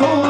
Oh.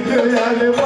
que eu ia levar.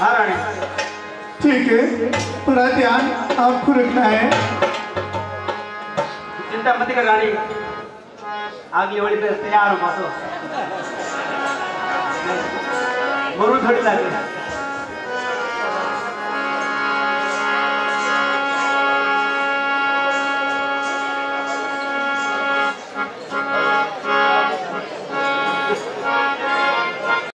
रज ठीक है थोड़ा ध्यान आपको रखना है। चिंता मत कर रानी। अगली होली पे तैयार हो पासो मरू थोड़ी लगे।